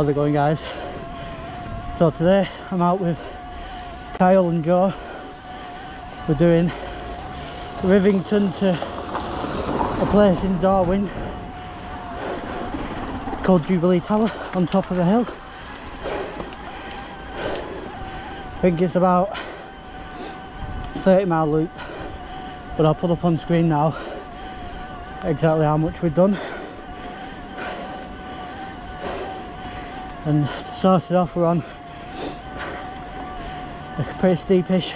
How's it going guys? So today I'm out with Kyle and Joe. We're doing Rivington to a place in Darwen called Jubilee Tower on top of the hill. I think it's about 30 mile loop but I'll put up on screen now exactly how much we've done and to start it off we're on a pretty steepish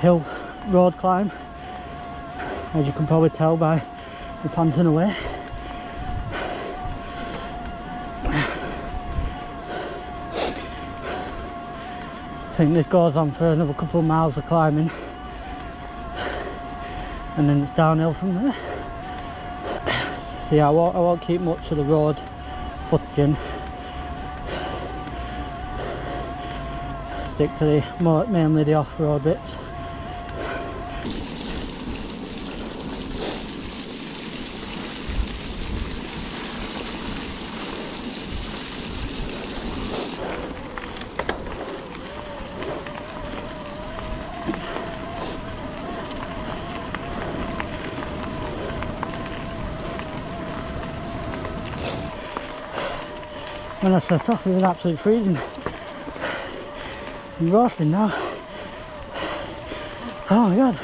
hill road climb as you can probably tell by the panting away I think this goes on for another couple of miles of climbing and then it's downhill from there. So yeah I won't, I won't keep much of the road footage in stick to the more mainly the off-road bits. When I set off it was absolutely freezing I'm roasting now oh my god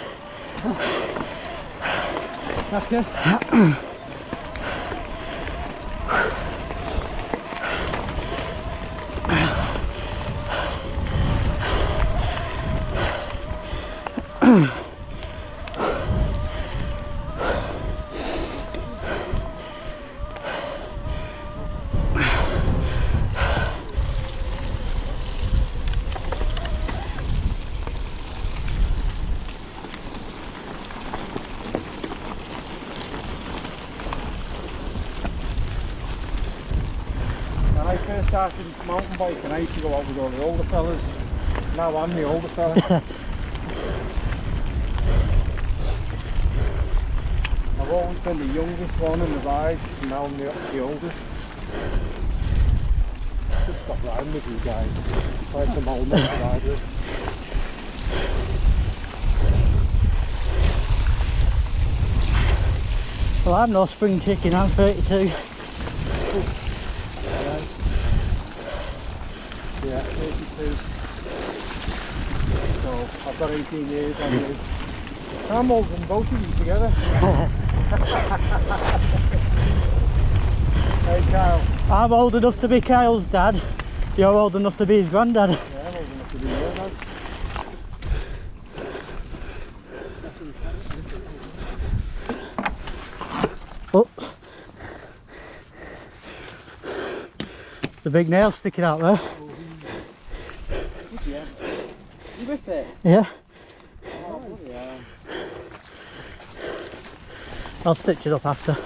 Okay. When I first started mountain biking, I used to go out with all the older fellas. Now I'm the older fella. I've always been the youngest one in the ride, and now I'm the, the oldest. Should stop riding with you guys. Try some old men to ride with. well I'm no spring chicken I'm 32 32. So I've got 18 years on you. I'm older than both of you together. hey Kyle. I'm old enough to be Kyle's dad you're old enough to be his granddad Yeah, I'm old enough to be your dad. oh. the big nail sticking out there Yeah. You with it? Yeah Oh, hell. I'll stitch it up after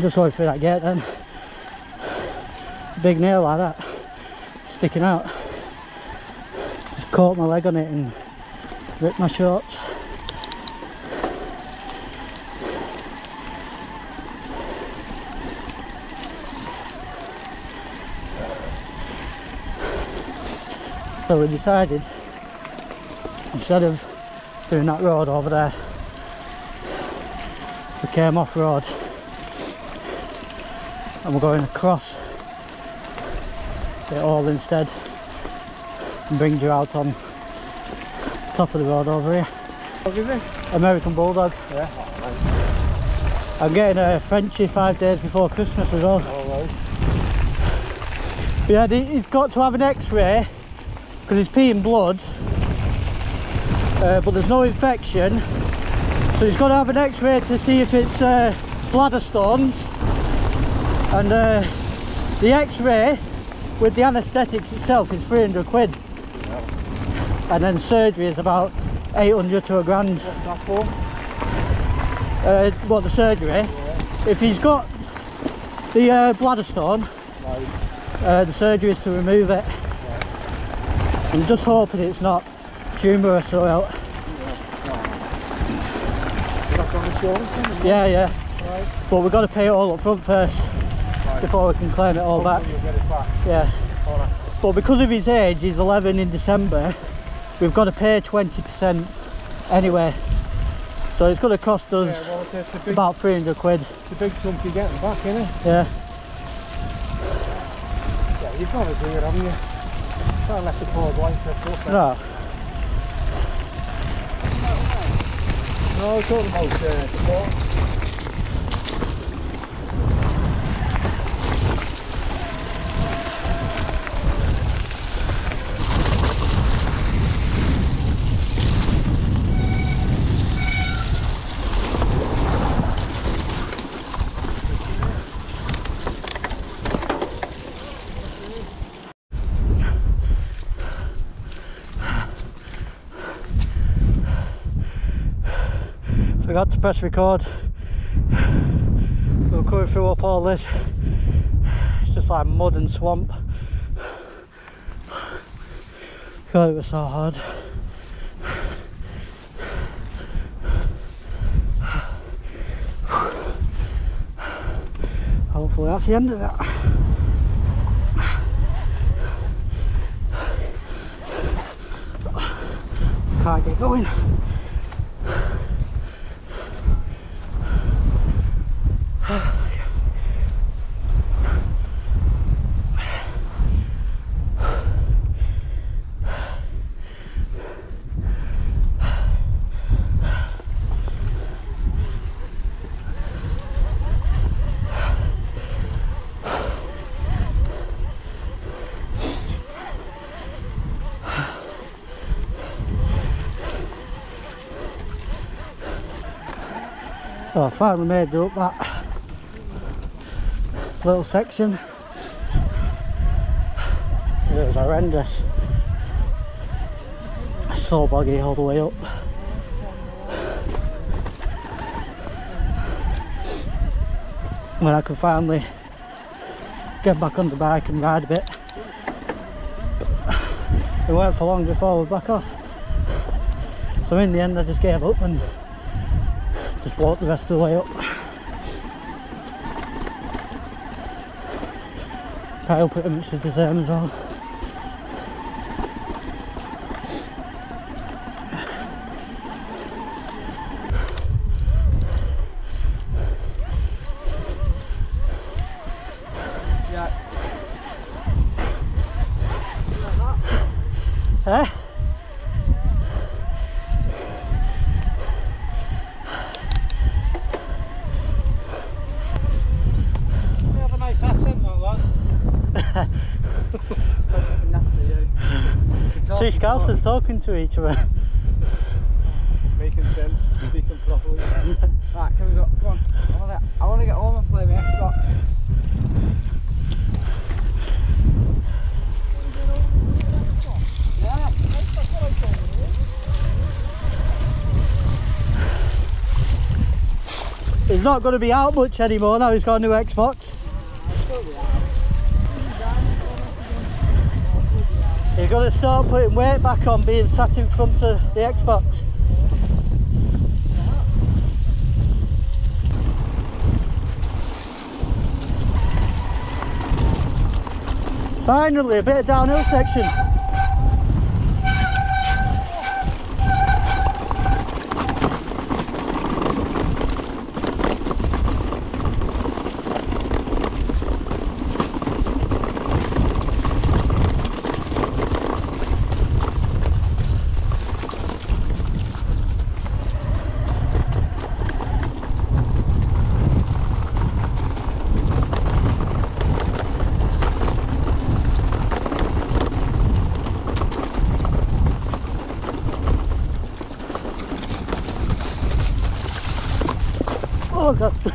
just waiting for that gate then. Big nail like that, sticking out. Caught my leg on it and ripped my shorts. So we decided, instead of doing that road over there, we came off road and we're going across it all instead and brings you out on top of the road over here. What is it? American Bulldog. Yeah. Oh, I'm getting a Frenchie five days before Christmas as well. nice. Yeah, he- he's got to have an x-ray because he's peeing blood uh, but there's no infection so he's got to have an x-ray to see if it's uh, bladder stones and uh, the x-ray with the anaesthetics itself is 300 quid and then surgery is about 800 to a grand What's that for? uh, what the surgery if he's got The uh, bladder stone, uh, the surgery is to remove it. I'm just hoping it's not tumorous or insurance then? Yeah, yeah. Right. But we've got to pay it all up front first Right. before we can claim it all back. It back. Yeah. But because of his age, he's 11 in December, we've got to pay 20% anyway. So it's going to cost us Yeah, well, it's, it's big, about 300 quid. it's a big chunk you're getting back, isn't it? Yeah. Yeah, you've got to do it, haven't you? Can't let the poor wife get up. eh? No. No, I'm talking about uh, sport. Forgot to press record. We're coming through up all this. It's just like mud and swamp. God, it was so hard. Hopefully that's the end of it. Can't get going. Oh, I finally made up that little section. It was horrendous. So boggy all the way up. When I could finally get back on the bike and ride a bit. It weren't for long before we were back off. So in the end I just gave up and just walk the rest of the way up. Kyle pretty much did the same as well. Yeah. Eh? You have a nice accent, that lad. Fucking nasty, you. You talk- Two you talk- scousers talking to each other. Making sense, speaking properly. Right, can we go? Come on. I I wanna get home and play my Xbox. Yeah, that's what I told you. He's not going to be out much anymore now he's got a new Xbox. He's got to start putting weight back on being sat in front of the Xbox. Finally, a bit of downhill section. Oh god.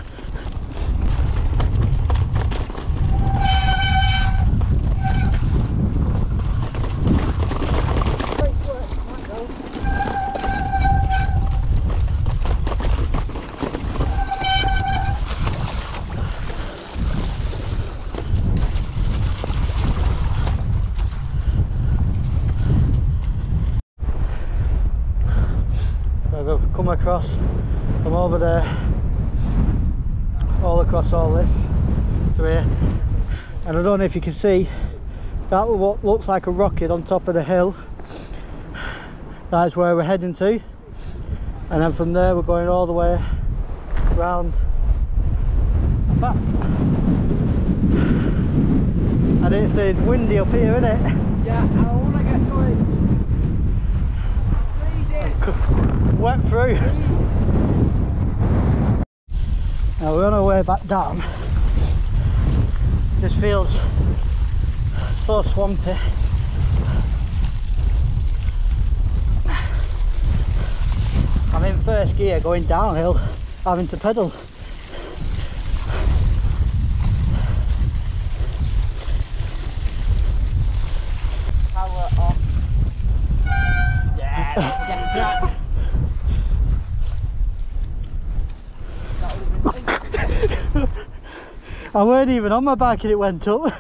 Across from over there all across all this to here. And I don't know if you can see that what looks like a rocket on top of the hill that's where we're heading to. And then from there we're going all the way round. And back and it's, it's windy up here isn't it Yeah, I wanna get going. Freezing. Wet through. Now we're on our way back down. This feels so swampy. I'm in first gear going downhill having to pedal Power off. Yeah, that's it. I weren't even on my bike and it went up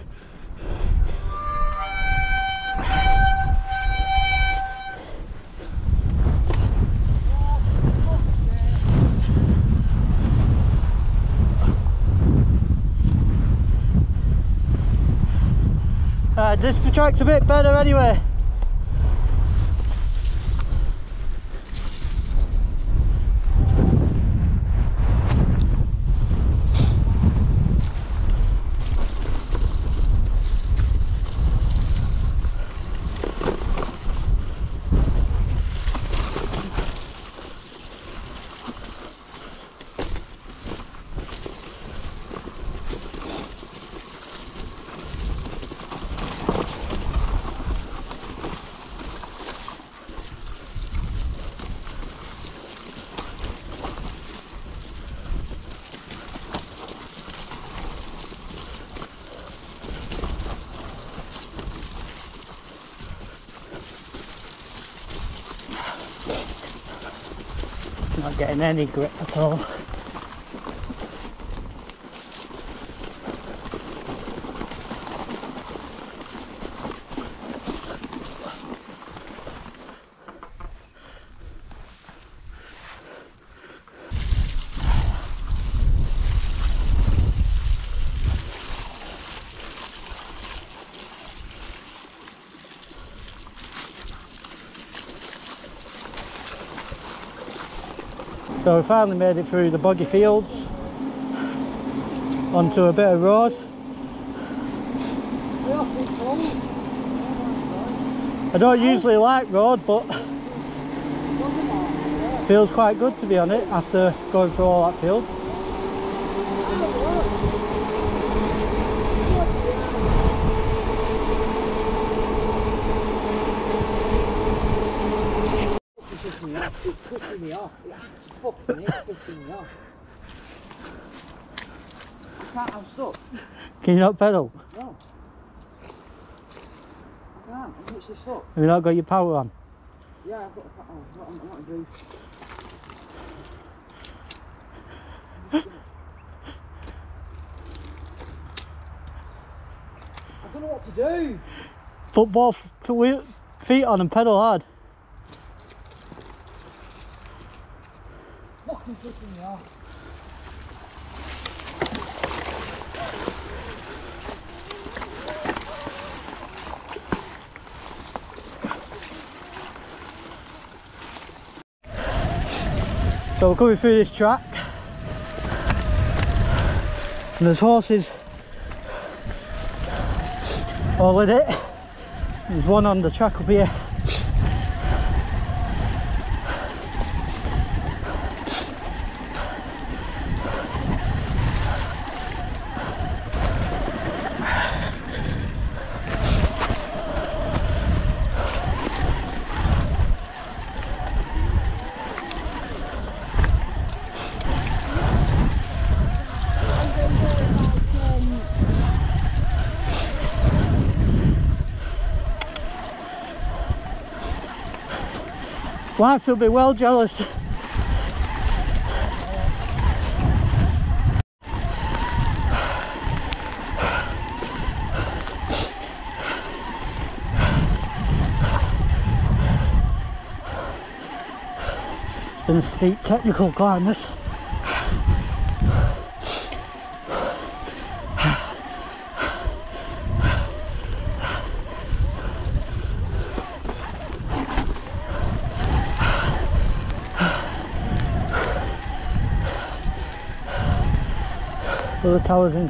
Uh, this track's a bit better anyway. Getting any grip at all. So we finally made it through the boggy fields onto a bit of road. I don't usually like road but feels quite good to be on it after going through all that field. Me off. It's pissing me off. It's fucking it's pissing me off. I can't, I'm stuck. Can you not pedal? No. I can't, I'm literally stuck. Have you not got your power on? Yeah, I've got a oh, what, I'm- what to do. I don't know what to do. Put both feet on and pedal hard. Me off. So we're coming through this track and there's horses all in it. There's one on the track up here. Wife will be well jealous. It's been a steep technical climb this. So the tower's in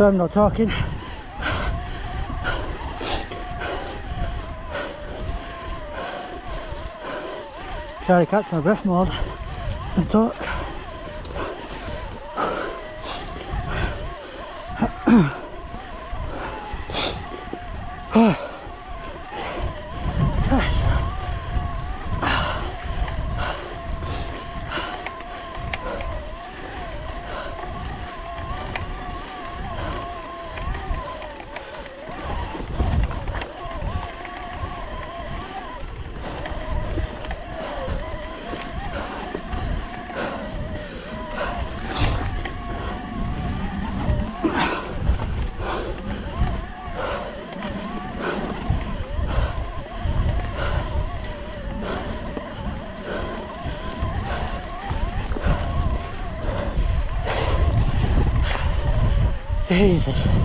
So I'm not talking. Try to catch my breath more and talk. Jesus.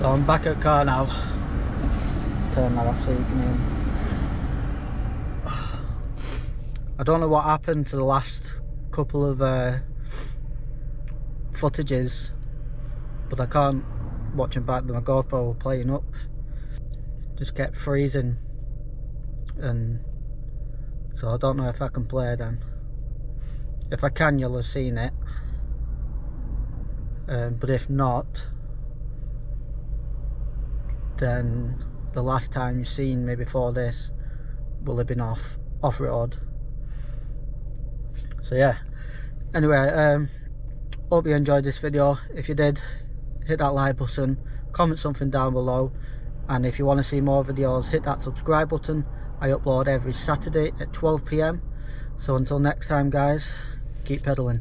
So I'm back at car now. Turn that off so you can hear. I don't know what happened to the last couple of uh, footages, but I can't watch them back. My GoPro playing up, just kept freezing, and so I don't know if I can play them. If I can, you'll have seen it. Um, but if not, then the last time you've seen me before this will have been off off road. So yeah. Anyway um hope you enjoyed this video. If you did hit that like button comment something down below and if you want to see more videos hit that subscribe button. I upload every saturday at 12 p.m so until next time guys keep pedaling